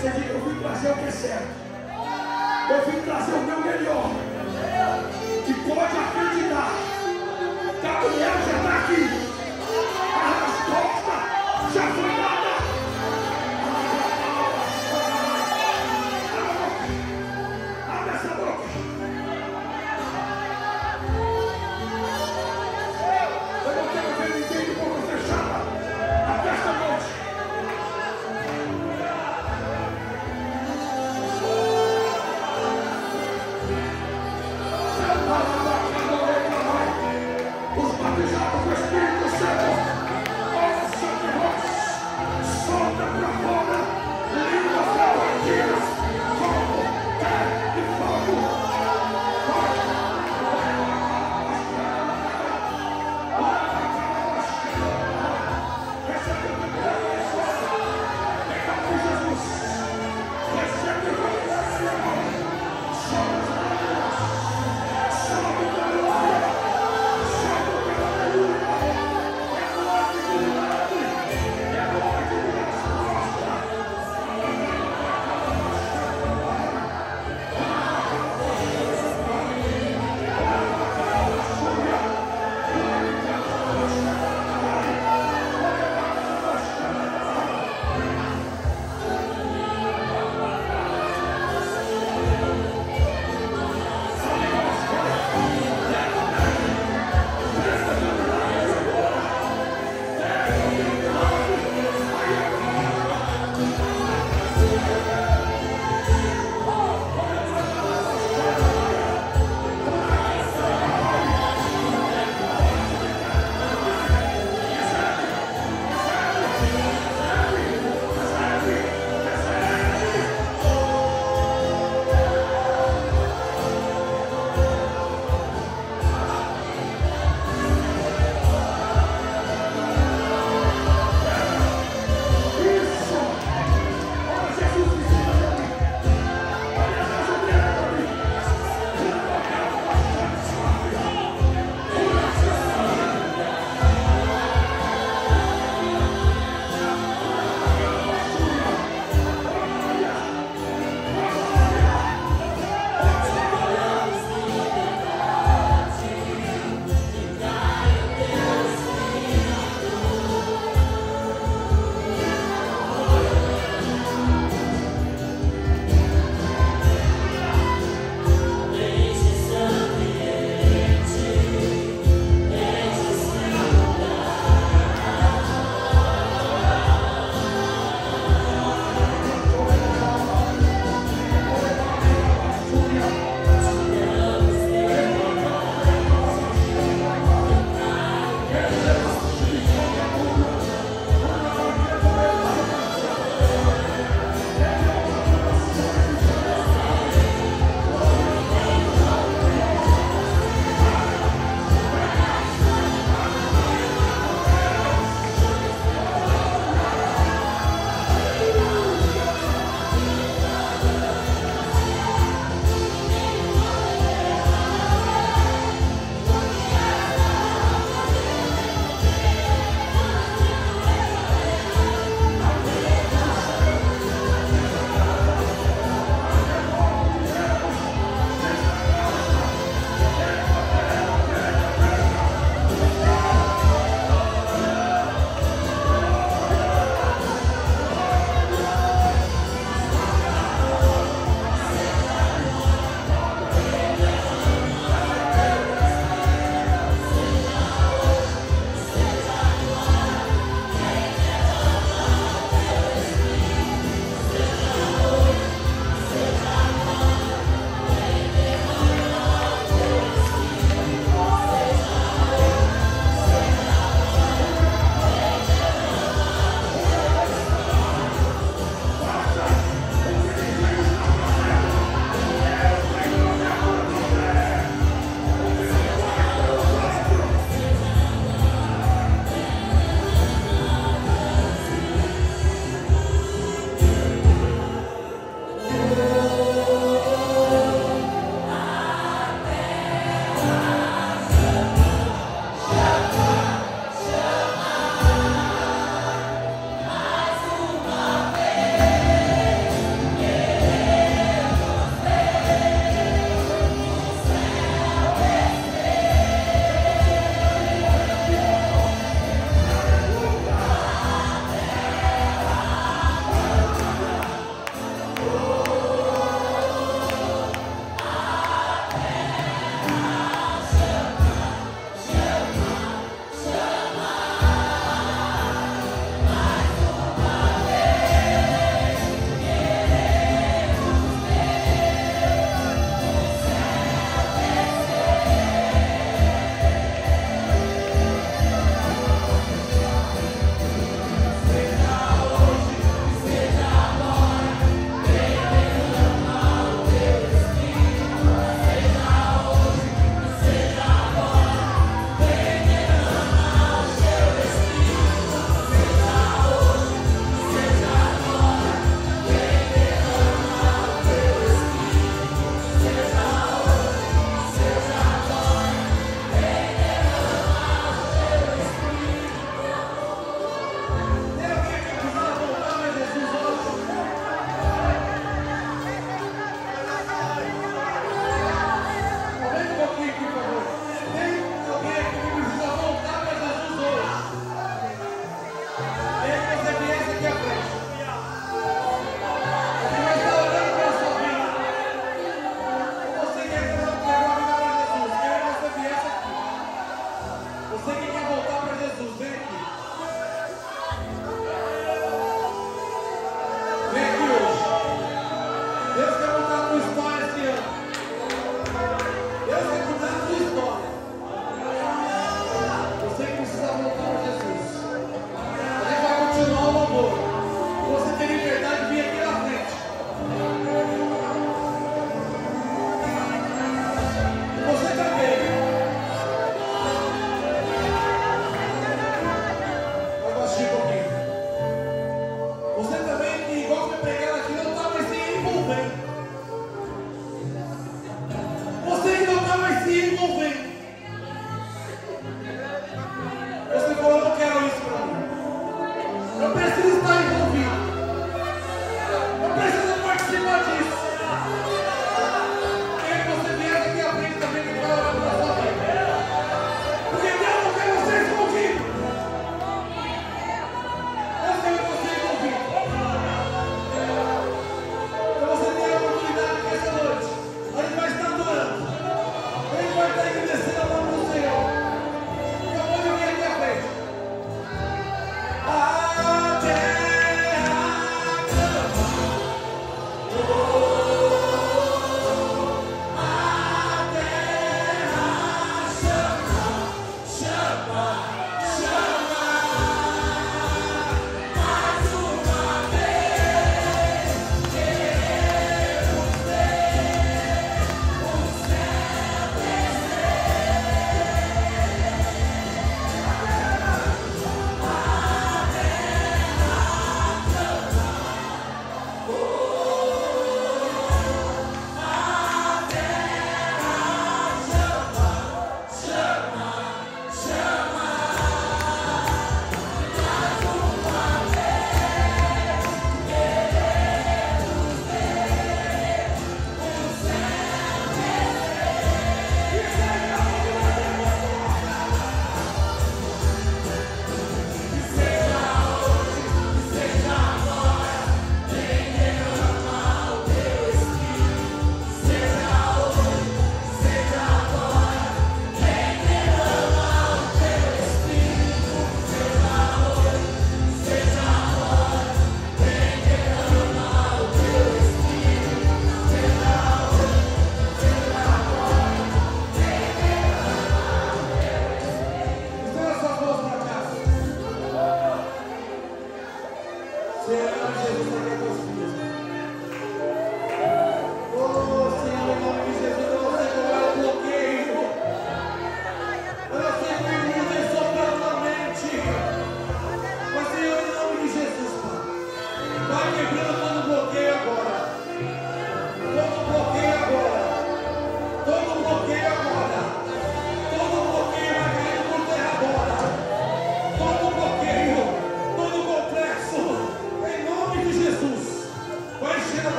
Você diga, eu vim trazer o que é certo. Eu vim trazer o meu melhor. E pode acreditar. Gabriel já